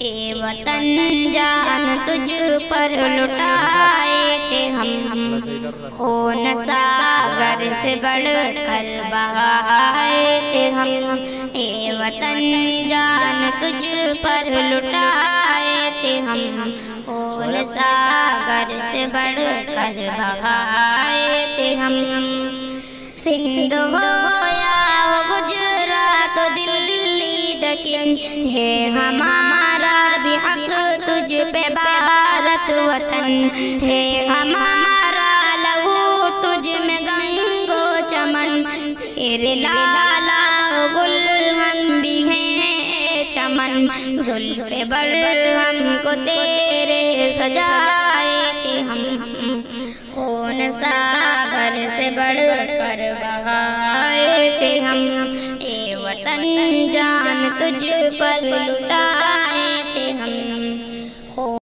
ए वतन जान तुझ पर लुटाए थे हम। खून सागर से बढ़ कर बहाए थे हम। ए वतन जान तुझ पर लुटाए थे हम। खून सागर से बढ़ कर बहाए थे हम। सिंध हो हमारा भी हक तुझ पे भारत वतन। है हमारा लहू तुझ में गंगो चमन। तेरे लाला गुल हम भी हैं चमन। जुल्फे बर हमको तेरे सजाए के हम। कौन सागर से बढ़ कर थे ए वतन जान तुझ पर लुटाए